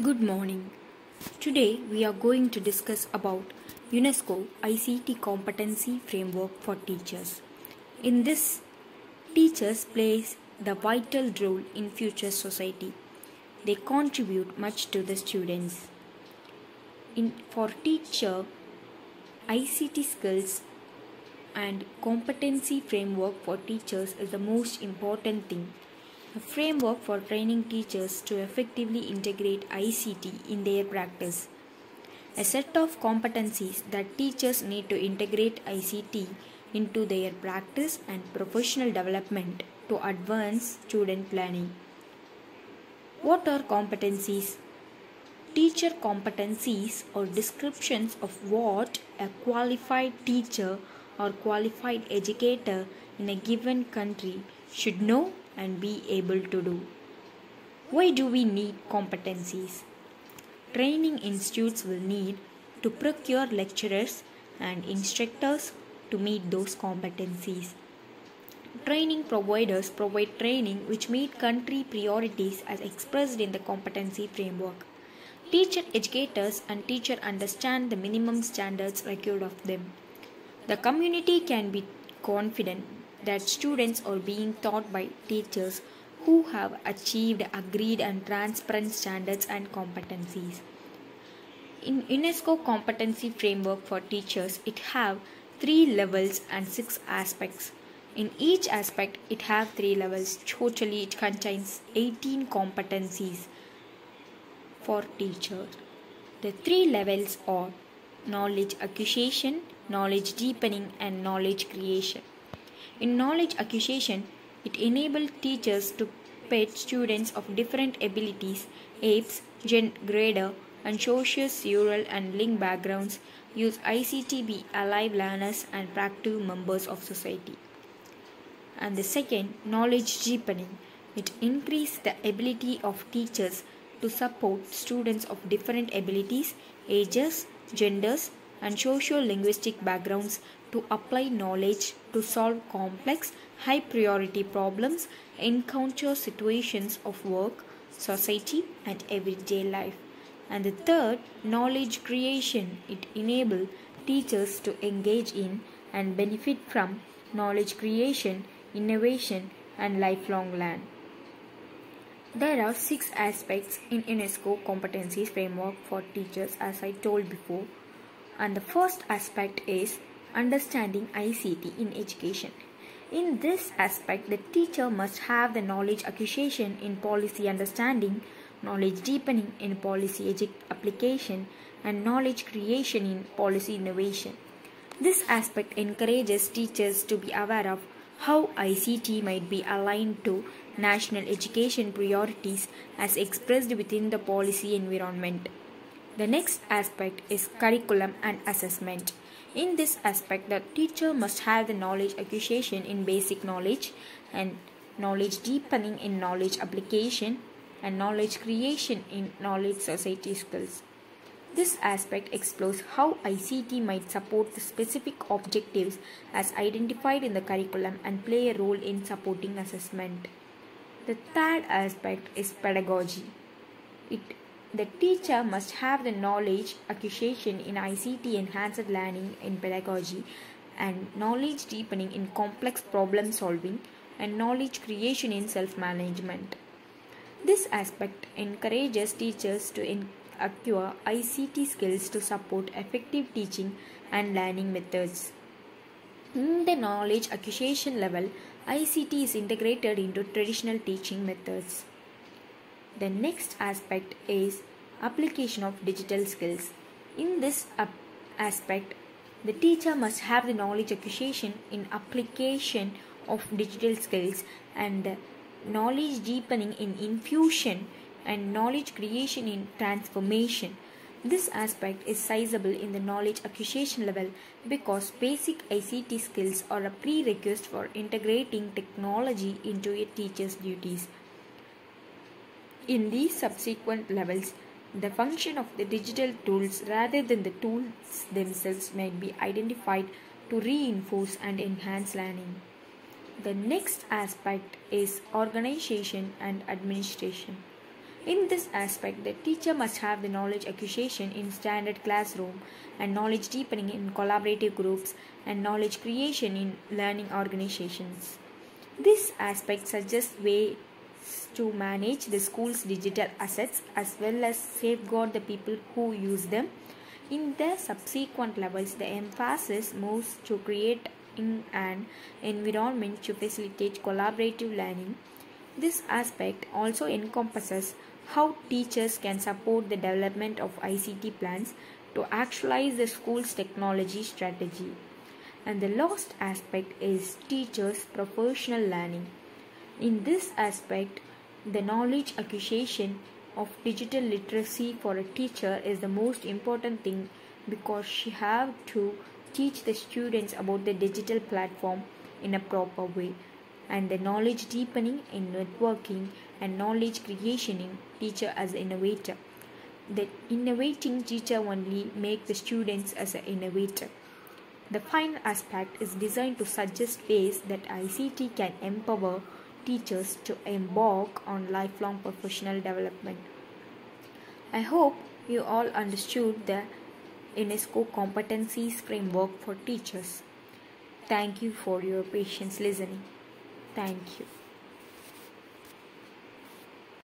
Good morning. Today we are going to discuss about UNESCO ICT competency framework for teachers. In this, teachers plays the vital role in future society. They contribute much to the students. In for teacher, ICT skills and competency framework for teachers is the most important thing. A framework for training teachers to effectively integrate ICT in their practice. A set of competencies that teachers need to integrate ICT into their practice and professional development to advance student learning. What are competencies? Teacher competencies are descriptions of what a qualified teacher or qualified educator in a given country should know and be able to do. Why do we need competencies? Training institutes will need to procure lecturers and instructors to meet those competencies. Training providers provide training which meet country priorities as expressed in the competency framework. Teacher educators and teacher understand the minimum standards required of them. The community can be confident that students are being taught by teachers who have achieved agreed and transparent standards and competencies. In UNESCO competency framework for teachers, it have three levels and six aspects. In each aspect, it have three levels. Totally, it contains 18 competencies for teachers. The three levels are knowledge acquisition, knowledge deepening, and knowledge creation. In knowledge acquisition, it enables teachers to pet students of different abilities, apes, gender, and social, rural, and link backgrounds use ICT be alive learners and practical members of society. And the second, knowledge deepening. It increases the ability of teachers to support students of different abilities, ages, genders, and social linguistic backgrounds to apply knowledge to solve complex, high priority problems, encounter situations of work, society, and everyday life. And the third, knowledge creation. It enables teachers to engage in and benefit from knowledge creation, innovation, and lifelong learning. There are six aspects in UNESCO competencies framework for teachers as I told before. And the first aspect is understanding ICT in education. In this aspect, the teacher must have the knowledge acquisition in policy understanding, knowledge deepening in policy application, and knowledge creation in policy innovation. This aspect encourages teachers to be aware of how ICT might be aligned to national education priorities as expressed within the policy environment. The next aspect is curriculum and assessment. In this aspect, the teacher must have the knowledge acquisition in basic knowledge and knowledge deepening in knowledge application and knowledge creation in knowledge society skills. This aspect explores how ICT might support the specific objectives as identified in the curriculum and play a role in supporting assessment. The third aspect is pedagogy. It, the teacher must have the knowledge acquisition in ICT enhanced learning in pedagogy and knowledge deepening in complex problem solving and knowledge creation in self management. This aspect encourages teachers to acquire ICT skills to support effective teaching and learning methods. In the knowledge acquisition level, ICT is integrated into traditional teaching methods. The next aspect is application of digital skills. In this aspect, the teacher must have the knowledge acquisition in application of digital skills and knowledge deepening in infusion and knowledge creation in transformation. This aspect is sizable in the knowledge acquisition level because basic ICT skills are a prerequisite for integrating technology into a teacher's duties. In these subsequent levels, the function of the digital tools rather than the tools themselves might be identified to reinforce and enhance learning. The next aspect is organization and administration. In this aspect, the teacher must have the knowledge acquisition in standard classroom and knowledge deepening in collaborative groups and knowledge creation in learning organizations. This aspect suggests ways to manage the school's digital assets as well as safeguard the people who use them. In the subsequent levels, the emphasis moves to creating an environment to facilitate collaborative learning. This aspect also encompasses how teachers can support the development of ICT plans to actualize the school's technology strategy. And the last aspect is teachers' professional learning. In this aspect, the knowledge acquisition of digital literacy for a teacher is the most important thing because she have to teach the students about the digital platform in a proper way and the knowledge deepening in networking and knowledge creation in teacher as innovator. The innovating teacher only make the students as an innovator. The final aspect is designed to suggest ways that ICT can empower teachers to embark on lifelong professional development. I hope you all understood the UNESCO competencies framework for teachers. Thank you for your patience listening. Thank you.